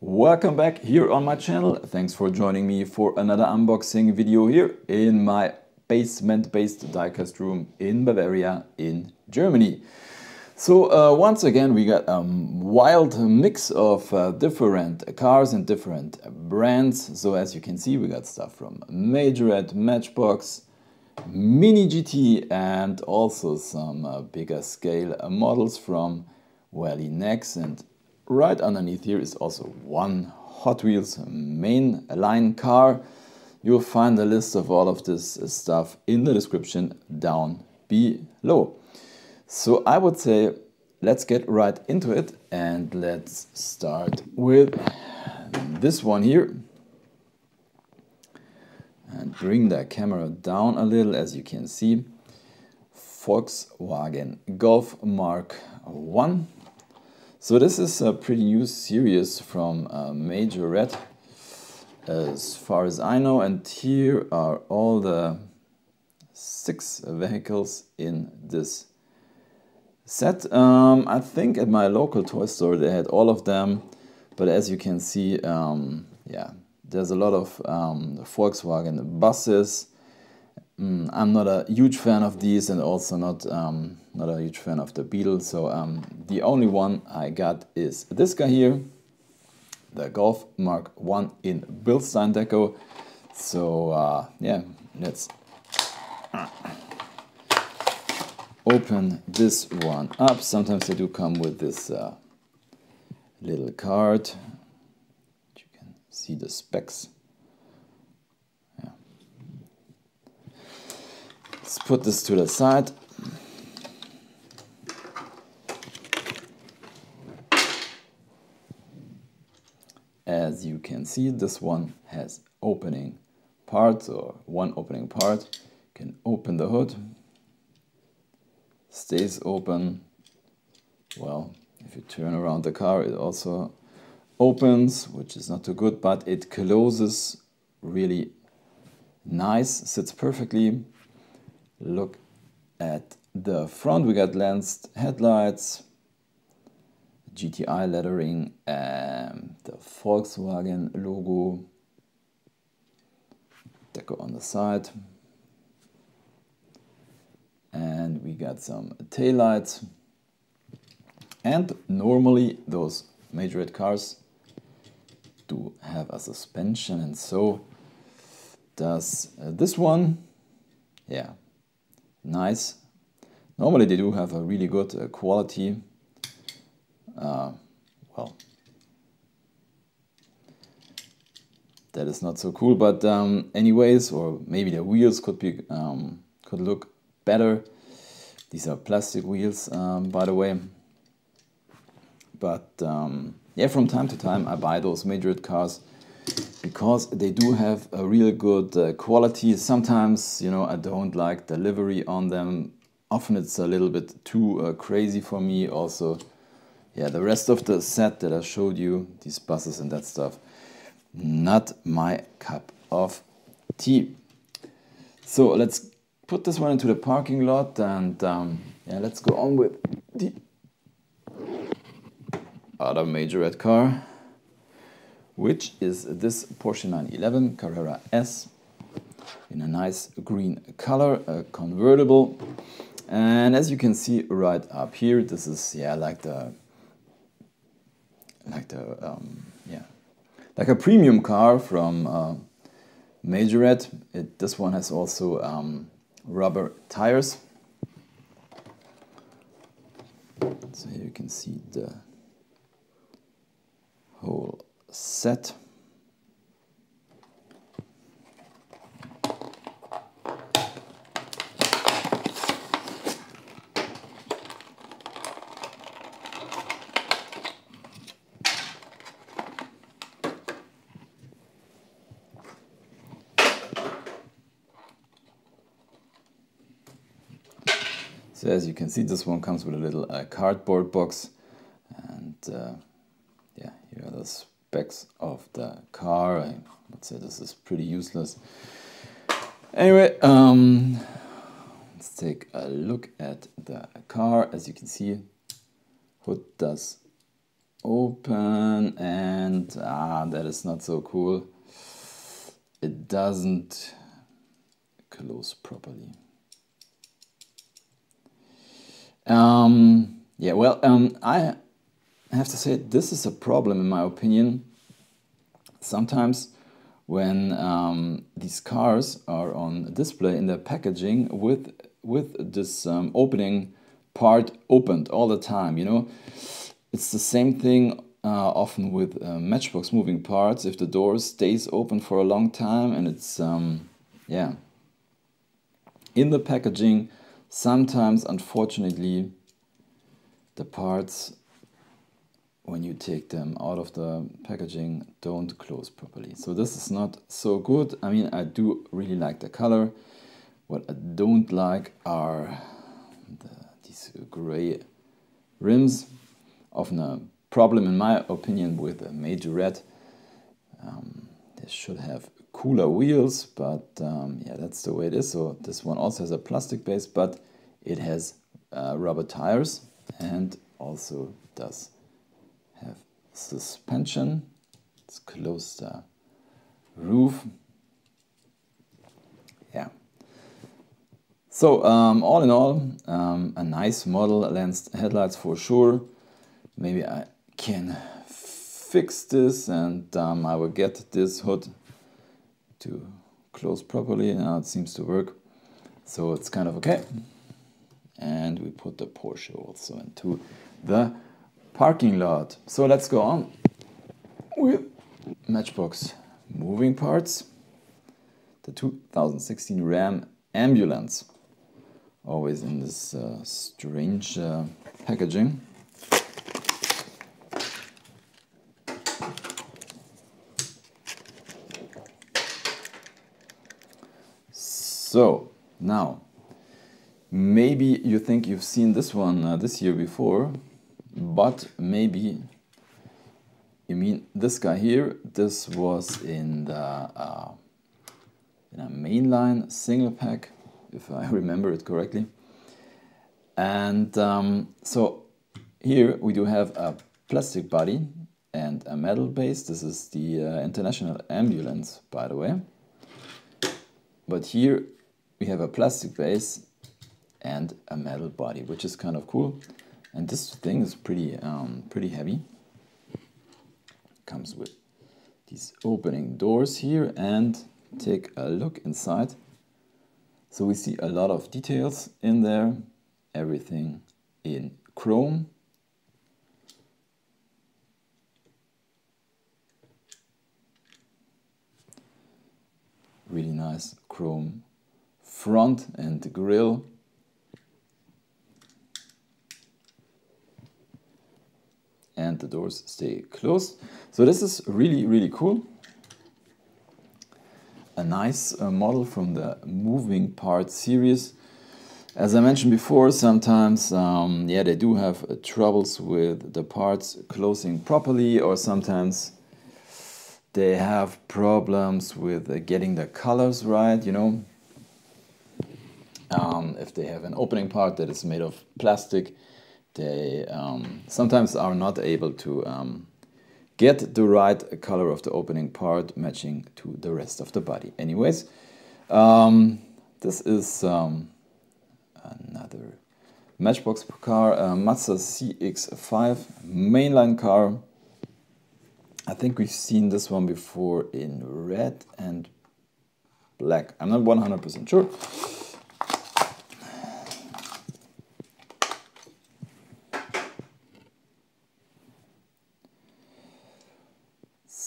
Welcome back here on my channel. Thanks for joining me for another unboxing video here in my basement-based diecast room in Bavaria in Germany. So uh, once again we got a wild mix of uh, different cars and different brands. So as you can see we got stuff from Majorette, Matchbox, Mini GT and also some uh, bigger scale models from Welly Nex and right underneath here is also one Hot Wheels main line car. You'll find a list of all of this stuff in the description down below. So I would say let's get right into it and let's start with this one here and bring the camera down a little as you can see Volkswagen Golf Mark 1 so this is a pretty new series from uh, Red, as far as I know and here are all the six vehicles in this set. Um, I think at my local toy store they had all of them but as you can see um, yeah there's a lot of um, Volkswagen buses. Mm, I'm not a huge fan of these and also not, um, not a huge fan of the Beetle. So um, the only one I got is this guy here, the Golf Mark 1 in Bilstein Deco. So uh, yeah, let's open this one up. Sometimes they do come with this uh, little card You can see the specs. Let's put this to the side. As you can see, this one has opening parts or one opening part. Can open the hood, stays open. Well, if you turn around the car, it also opens, which is not too good, but it closes really nice, sits perfectly. Look at the front, we got lensed headlights, GTI lettering, and the Volkswagen logo, deco on the side. And we got some taillights. And normally those Majorette cars do have a suspension and so does uh, this one. Yeah, nice. Normally they do have a really good uh, quality. Uh, well, that is not so cool, but um, anyways, or maybe the wheels could be um, could look better. These are plastic wheels, um, by the way. But um, yeah, from time to time I buy those Majorette cars because they do have a real good uh, quality. Sometimes, you know, I don't like delivery on them. Often it's a little bit too uh, crazy for me. Also, yeah, the rest of the set that I showed you, these buses and that stuff, not my cup of tea. So let's put this one into the parking lot and um, yeah, let's go on with the other Majorette car, which is this Porsche 911 Carrera S in a nice green color, a convertible. And as you can see right up here, this is yeah like the like the um, yeah like a premium car from uh, Majorette. It, this one has also um, rubber tires. So here you can see the whole set. So as you can see, this one comes with a little uh, cardboard box and uh, here are the specs of the car. I would say this is pretty useless. Anyway, um, let's take a look at the car. As you can see, hood does open and ah, that is not so cool. It doesn't close properly. Um, yeah, well, um, I have to say this is a problem in my opinion. Sometimes when um, these cars are on display in their packaging with with this um, opening part opened all the time, you know, it's the same thing uh, often with uh, Matchbox moving parts. If the door stays open for a long time and it's um, yeah in the packaging, sometimes unfortunately the parts when you take them out of the packaging don't close properly. So this is not so good. I mean, I do really like the color. What I don't like are the, these gray rims. Often a problem, in my opinion, with a Majorette. Um, they should have cooler wheels, but um, yeah, that's the way it is. So this one also has a plastic base, but it has uh, rubber tires and also does suspension. Let's close the roof. Yeah. So um, all in all, um, a nice model, lens headlights for sure. Maybe I can fix this and um, I will get this hood to close properly. Now it seems to work. So it's kind of okay. And we put the Porsche also into the parking lot. So let's go on with Matchbox moving parts. The 2016 Ram ambulance. Always in this uh, strange uh, packaging. So now, maybe you think you've seen this one uh, this year before, but maybe you mean this guy here. This was in the uh, in a mainline single pack, if I remember it correctly. And um, so here we do have a plastic body and a metal base. This is the uh, International Ambulance, by the way. But here we have a plastic base and a metal body, which is kind of cool. And this thing is pretty, um, pretty heavy. Comes with these opening doors here and take a look inside. So we see a lot of details in there, everything in chrome. Really nice chrome front and grille. And the doors stay closed. So this is really, really cool. A nice uh, model from the moving part series. As I mentioned before, sometimes, um, yeah, they do have uh, troubles with the parts closing properly or sometimes they have problems with uh, getting the colors right, you know. Um, if they have an opening part that is made of plastic, they um, sometimes are not able to um, get the right color of the opening part matching to the rest of the body. Anyways, um, this is um, another Matchbox car, uh, Mazda CX-5 mainline car. I think we've seen this one before in red and black. I'm not 100% sure.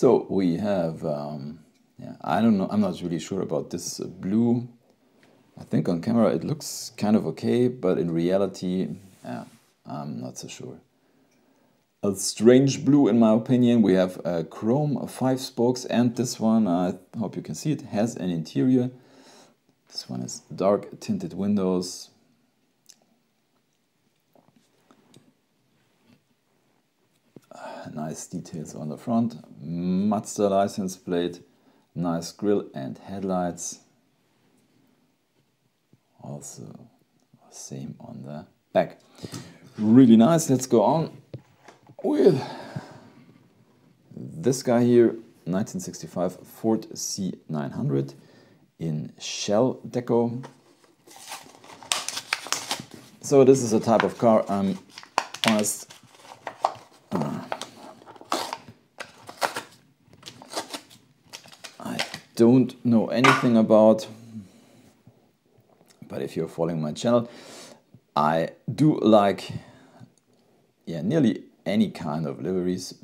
So we have, um, yeah, I don't know, I'm not really sure about this uh, blue. I think on camera it looks kind of okay, but in reality, yeah, I'm not so sure. A strange blue in my opinion. We have a chrome five spokes and this one, I hope you can see it, has an interior. This one is dark tinted windows, nice details on the front, Mazda license plate, nice grille and headlights. Also same on the back. Really nice. Let's go on with this guy here, 1965 Ford C900 in shell deco. So this is a type of car I'm honest. Uh, I don't know anything about, but if you're following my channel, I do like yeah nearly any kind of liveries.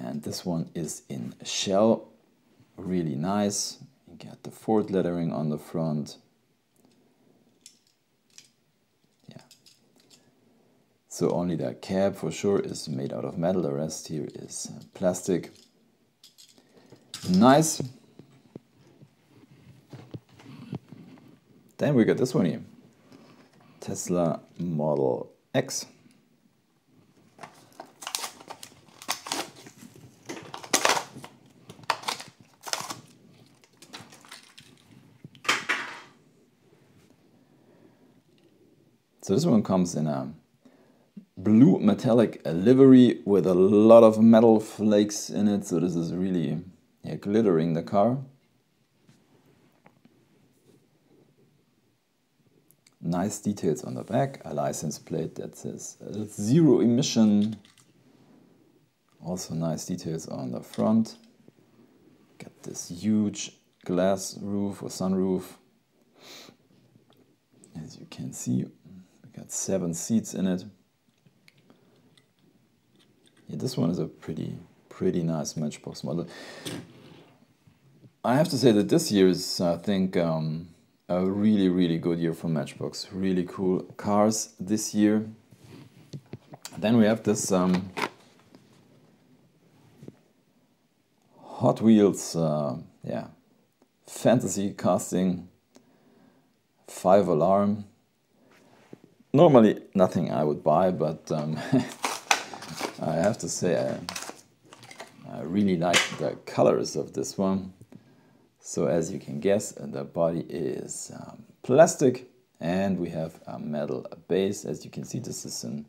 And this one is in shell really nice. You get the Ford lettering on the front. Yeah. So only the cab for sure is made out of metal. The rest here is plastic nice then we got this one here Tesla Model X. So this one comes in a blue metallic livery with a lot of metal flakes in it. So this is really yeah, glittering the car. nice details on the back, a license plate that says uh, zero emission. Also nice details on the front. Got this huge glass roof or sunroof. As you can see, we got seven seats in it. Yeah, this one is a pretty, pretty nice Matchbox model. I have to say that this year is, I think, um, a really really good year for Matchbox. Really cool cars this year. Then we have this um, Hot Wheels, uh, yeah, fantasy casting, five alarm. Normally nothing I would buy, but um, I have to say I, I really like the colors of this one. So as you can guess, the body is um, plastic and we have a metal base. As you can see, this is an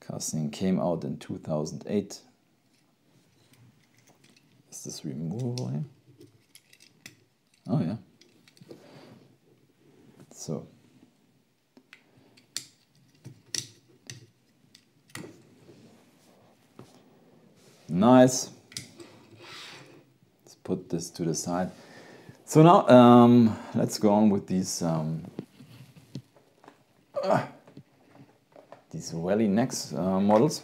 casting came out in 2008. Is this removable here? Oh yeah. So nice Let's put this to the side. So now um, let's go on with these um, uh, these Welly Nex uh, models.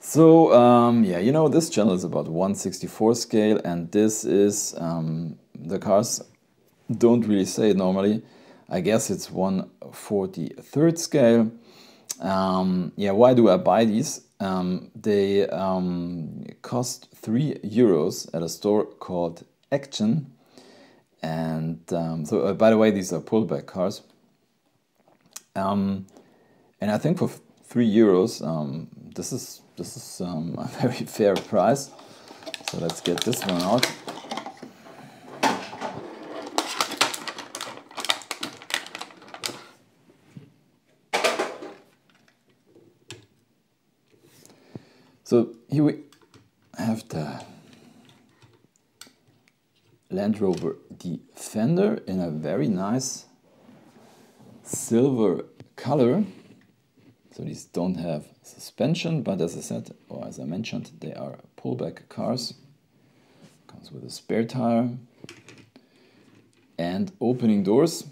So um, yeah, you know this channel is about 164 scale, and this is um, the cars don't really say it normally. I guess it's 143rd scale. Um, yeah, why do I buy these? Um, they um, cost three euros at a store called Action. And um, so, uh, by the way, these are pullback cars. Um, and I think for three euros, um, this is this is um, a very fair price. So let's get this one out. So here we have the Land Rover Defender in a very nice silver color. So these don't have suspension, but as I said, or as I mentioned, they are pullback cars. Comes with a spare tire and opening doors.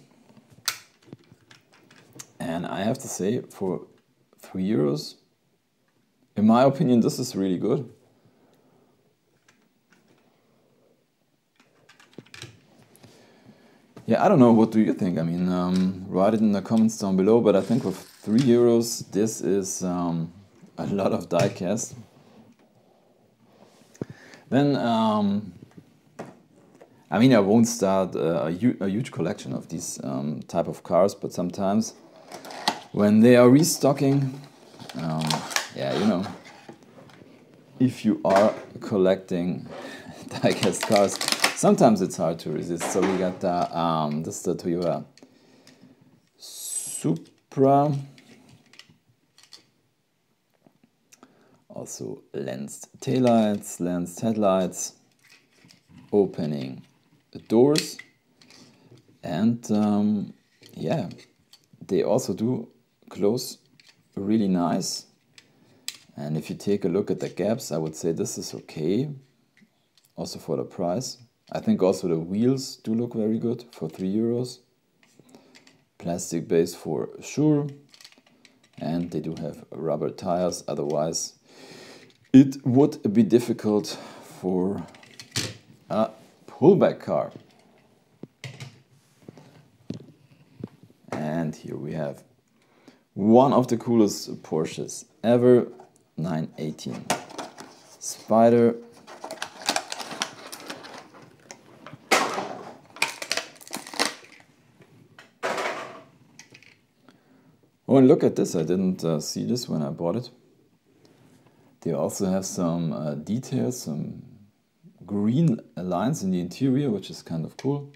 And I have to say, for three euros, in my opinion, this is really good. Yeah, I don't know. What do you think? I mean, um, write it in the comments down below. But I think with three euros, this is um, a lot of diecast. Then, um, I mean, I won't start a, a huge collection of these um, type of cars, but sometimes when they are restocking, um, yeah, you know, if you are collecting diecast cars, sometimes it's hard to resist. So we got the, um, this is the Toyota Supra. Also lensed taillights, lensed headlights, opening doors, and um, yeah, they also do close really nice. And if you take a look at the gaps, I would say this is okay, also for the price. I think also the wheels do look very good for 3 euros. Plastic base for sure. And they do have rubber tires, otherwise it would be difficult for a pullback car. And here we have one of the coolest Porsches ever, 918 Spyder. Oh, and look at this, I didn't uh, see this when I bought it. They also have some uh, details, some green lines in the interior, which is kind of cool.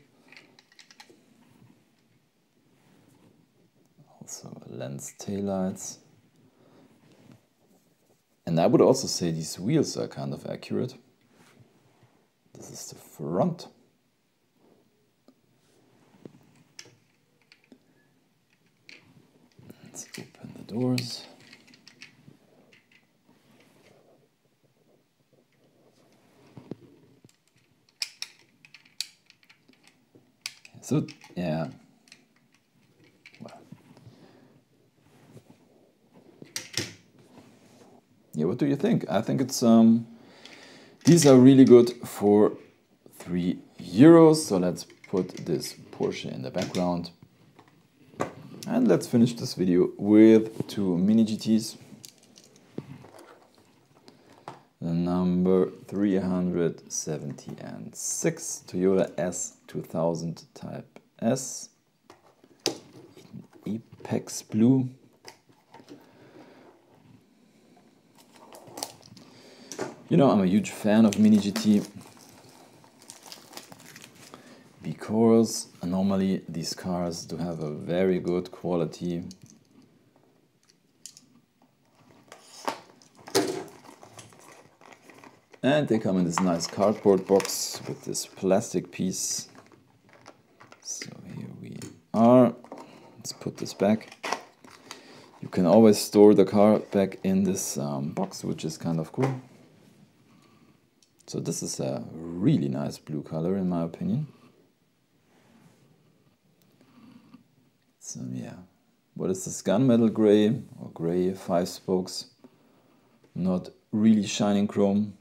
Also lens taillights. And I would also say these wheels are kind of accurate. This is the front. Let's open the doors. So, yeah. Well. Yeah, what do you think? I think it's, um, these are really good for 3 euros. So let's put this Porsche in the background. And let's finish this video with two mini GTs. The number 376 Toyota S2000 Type S in Apex Blue. You know, I'm a huge fan of Mini GT because normally these cars do have a very good quality And they come in this nice cardboard box with this plastic piece. So here we are. Let's put this back. You can always store the car back in this um, box, which is kind of cool. So this is a really nice blue color in my opinion. So yeah, what is this gunmetal gray or gray five spokes? Not really shining chrome,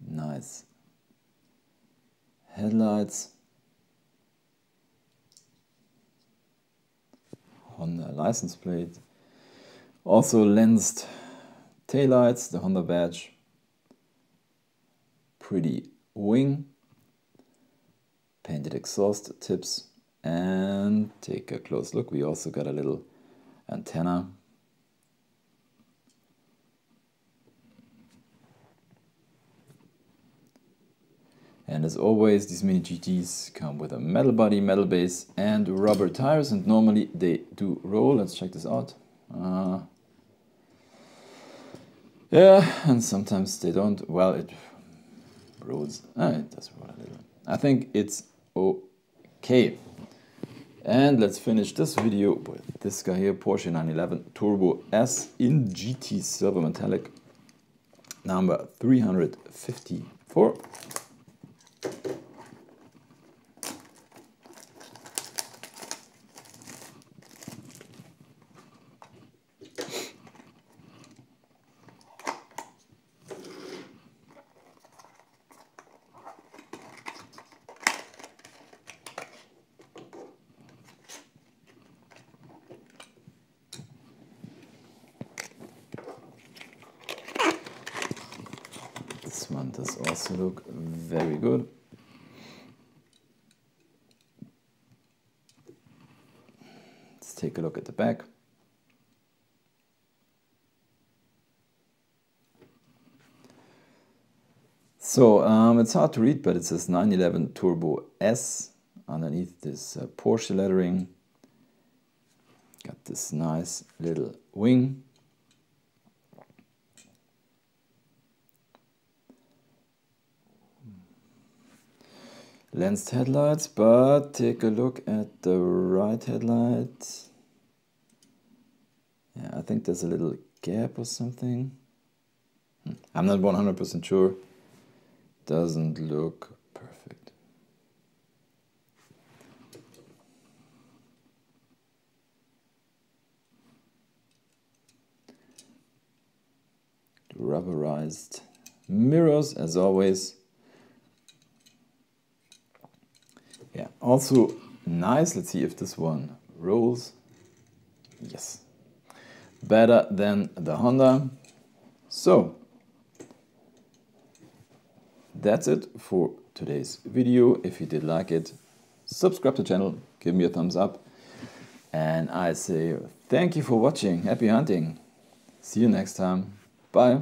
nice. Headlights. Honda license plate also lensed taillights the Honda badge pretty wing painted exhaust tips and take a close look we also got a little antenna And as always, these mini GTs come with a metal body, metal base, and rubber tires, and normally they do roll. Let's check this out. Uh, yeah, and sometimes they don't. Well, it rolls. Ah, it does roll a little. I think it's okay. And let's finish this video with this guy here, Porsche 911 Turbo S in GT Silver Metallic, number 354. This one does also look very good. Let's take a look at the back. So um, it's hard to read, but it says 911 Turbo S underneath this uh, Porsche lettering. Got this nice little wing. Lensed headlights, but take a look at the right headlight. Yeah, I think there's a little gap or something. Hmm, I'm not 100% sure. Doesn't look perfect. Rubberized mirrors as always. Yeah, also nice. Let's see if this one rolls. Yes better than the Honda. So that's it for today's video. If you did like it, subscribe to the channel, give me a thumbs up. And I say thank you for watching. Happy hunting. See you next time. Bye.